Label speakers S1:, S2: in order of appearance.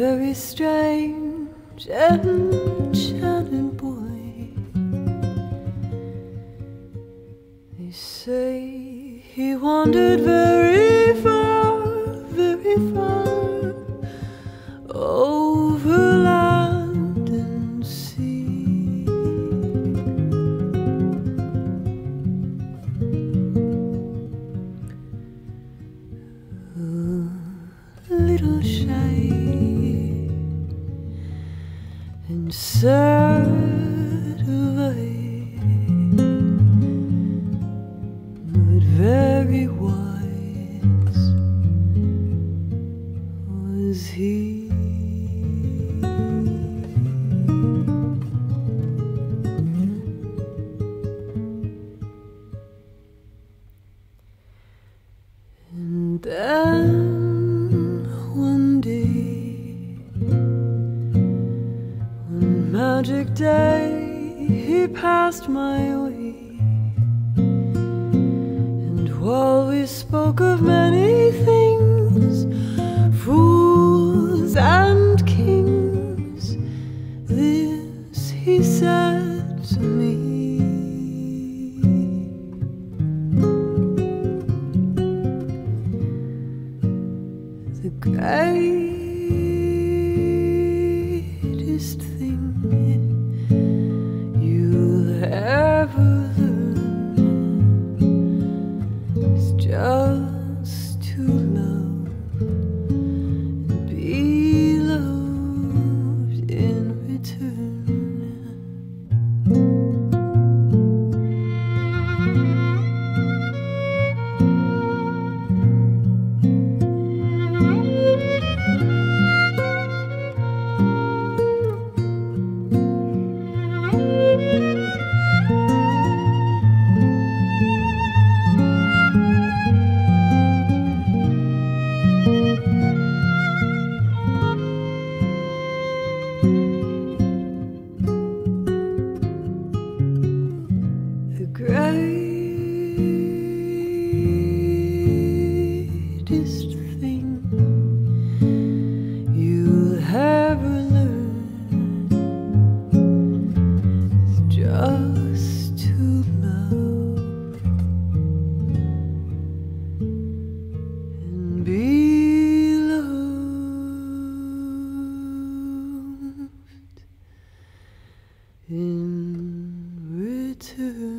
S1: very strange and enchanted boy. They say he wandered very far, very far over land and sea. A little shy sad of eye, but very wise was he. And then magic day he passed my way. And while we spoke of many things, fools and kings, this he said to me. The great. greatest thing you'll ever learn is just to love and be loved in return.